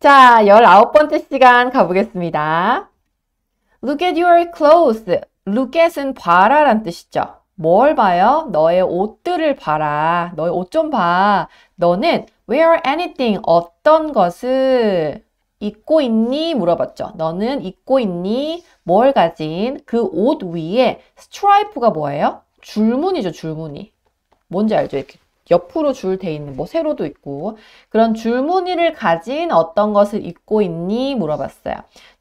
자, 19번째 시간 가보겠습니다. Look at your clothes. Look at은 봐라 란 뜻이죠. 뭘 봐요? 너의 옷들을 봐라. 너의 옷 좀 봐. 너는 wear anything, 어떤 것을 입고 있니? 물어봤죠. 너는 입고 있니? 뭘 가진 그 옷 위에 stripe가 뭐예요? 줄무늬죠, 줄무늬. 뭔지 알죠? 이렇게 옆으로 줄 돼 있는 뭐 세로도 있고 그런 줄무늬를 가진 어떤 것을 입고 있니? 물어봤어요.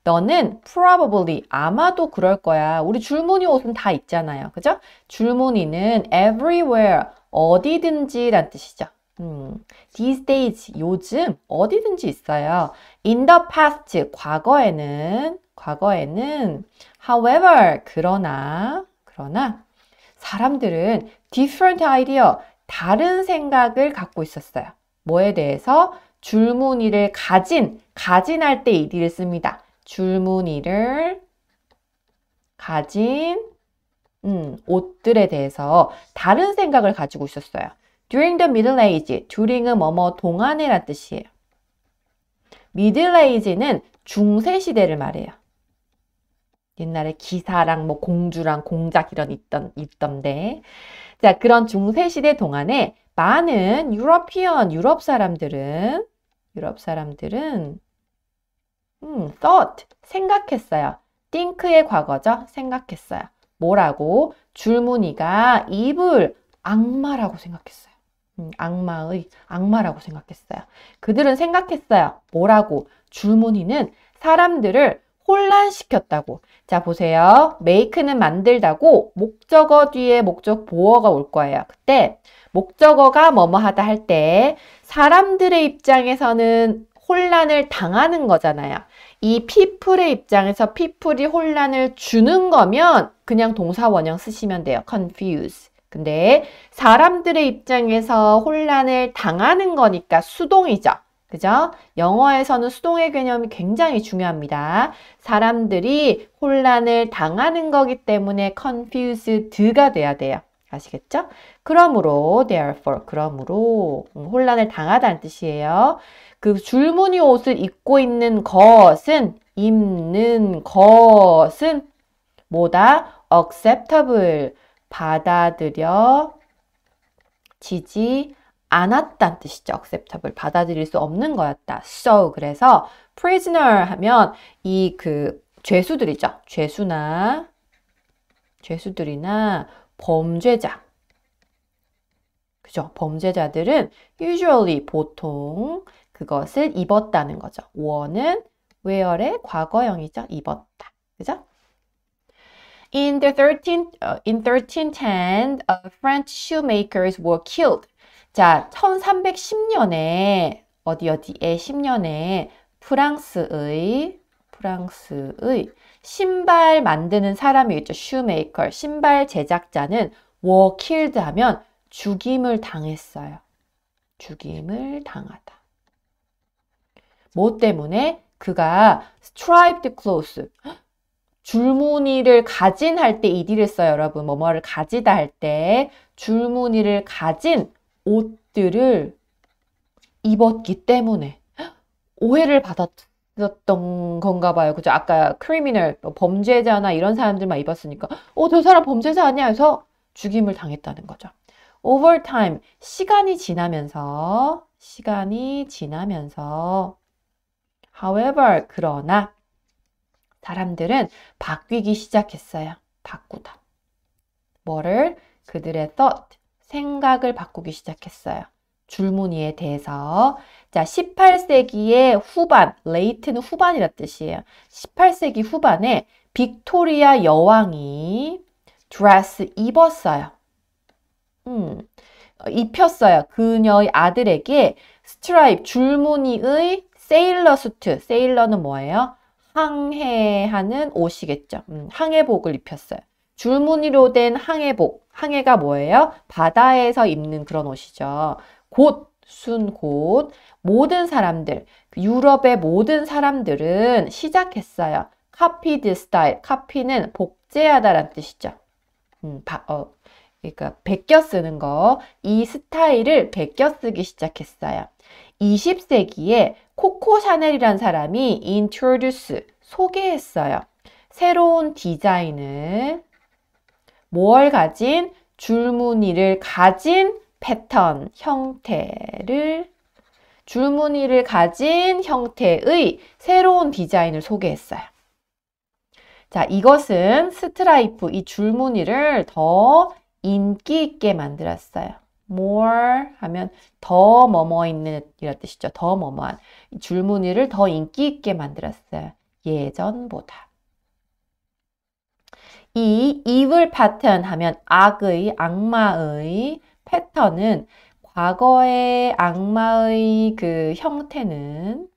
너는 probably 아마도 그럴 거야. 우리 줄무늬 옷은 다 있잖아요. 그죠? 줄무늬는 everywhere 어디든지 란 뜻이죠. 음, these days 요즘 어디든지 있어요. in the past 과거에는 과거에는 however 그러나 그러나 사람들은 different idea 다른 생각을 갖고 있었어요. 뭐에 대해서 줄무늬를 가진 가진할 때이 d를 씁니다. 줄무늬를 가진 음, 옷들에 대해서 다른 생각을 가지고 있었어요. During the Middle Age, during은 뭐뭐 동안에 란 뜻이에요. Middle Age는 중세 시대를 말해요. 옛날에 기사랑 뭐 공주랑 공작 이런 있던 있던데. 자, 그런 중세 시대 동안에 많은 유러피언 유럽 사람들은 유럽 사람들은 음, thought 생각했어요. think의 과거죠. 생각했어요. 뭐라고? 줄무늬가 evil 악마라고 생각했어요. 음, 악마의 악마라고 생각했어요. 그들은 생각했어요. 뭐라고? 줄무늬는 사람들을 혼란시켰다고. 자, 보세요. make는 만들다고 목적어 뒤에 목적 보어가 올 거예요. 그때 목적어가 뭐뭐 하다 할 때 사람들의 입장에서는 혼란을 당하는 거잖아요. 이 people의 입장에서 people이 혼란을 주는 거면 그냥 동사 원형 쓰시면 돼요. confuse. 근데 사람들의 입장에서 혼란을 당하는 거니까 수동이죠. 그죠? 영어에서는 수동의 개념이 굉장히 중요합니다. 사람들이 혼란을 당하는 거기 때문에 confused가 돼야 돼요. 아시겠죠? 그러므로, therefore, 그러므로 음, 혼란을 당하다는 뜻이에요. 그 줄무늬 옷을 입고 있는 것은 입는 것은 뭐다? acceptable 받아들여지지 않았다는 뜻이죠. acceptable 받아들일 수 없는 거였다. so 그래서 prisoner 하면 이 그 죄수들이죠. 죄수나 죄수들이나 범죄자 그죠? 범죄자들은 usually 보통 그것을 입었다는 거죠. wear는 wear의 과거형이죠. 입었다. 그죠? In the 13, uh, in 1310, uh, French shoemakers were killed. 자, 1310년에 어디 어디에 10년에 프랑스의 프랑스의 신발 만드는 사람이 있죠. shoemaker. 신발 제작자는 killed 하면 죽임을 당했어요. 죽임을 당하다. 뭐 때문에? 그가 striped clothes. 줄무늬를 가진 할 때 이디를 써요, 여러분. 뭐뭐를 가지다 할 때 줄무늬를 가진 옷들을 입었기 때문에 오해를 받았던 건가 봐요. 그죠? 아까 크리미널, 뭐 범죄자나 이런 사람들만 입었으니까 어, 저 사람 범죄자 아니야? 해서 죽임을 당했다는 거죠. over time, 시간이 지나면서 시간이 지나면서 however, 그러나 사람들은 바뀌기 시작했어요. 바꾸다. 뭐를? 그들의 thought, 생각을 바꾸기 시작했어요. 줄무늬에 대해서. 자, 18세기의 후반, late는 후반이라 뜻이에요. 18세기 후반에 빅토리아 여왕이 드레스 입었어요. 음, 입혔어요. 그녀의 아들에게 스트라이프, 줄무늬의 sailor suit. Sailor는 뭐예요? 항해하는 옷이겠죠. 음, 항해복을 입혔어요. 줄무늬로 된 항해복. 항해가 뭐예요? 바다에서 입는 그런 옷이죠. 곧, 순, 곧. 모든 사람들, 유럽의 모든 사람들은 시작했어요. 카피드 스타일. 카피는 복제하다라는 뜻이죠. 음, 바, 어, 그러니까 베껴 쓰는 거. 이 스타일을 베껴 쓰기 시작했어요. 20세기에 코코 샤넬이란 사람이 introduce, 소개했어요. 새로운 디자인을 뭘 가진? 줄무늬를 가진 패턴, 형태를 줄무늬를 가진 형태의 새로운 디자인을 소개했어요. 자, 이것은 스트라이프, 이 줄무늬를 더 인기 있게 만들었어요. more 하면 더 뭐뭐 있는 이런 뜻이죠. 더 뭐뭐한. 이 줄무늬를 더 인기 있게 만들었어요. 예전보다. 이 evil pattern 하면 악의, 악마의 패턴은 과거의 악마의 그 형태는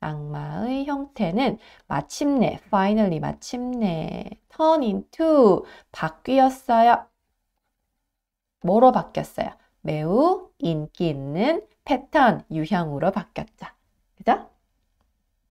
악마의 형태는 마침내, finally 마침내 turn into 바뀌었어요. 뭐로 바뀌었어요? 매우 인기 있는 패턴, 유형으로 바뀌었죠.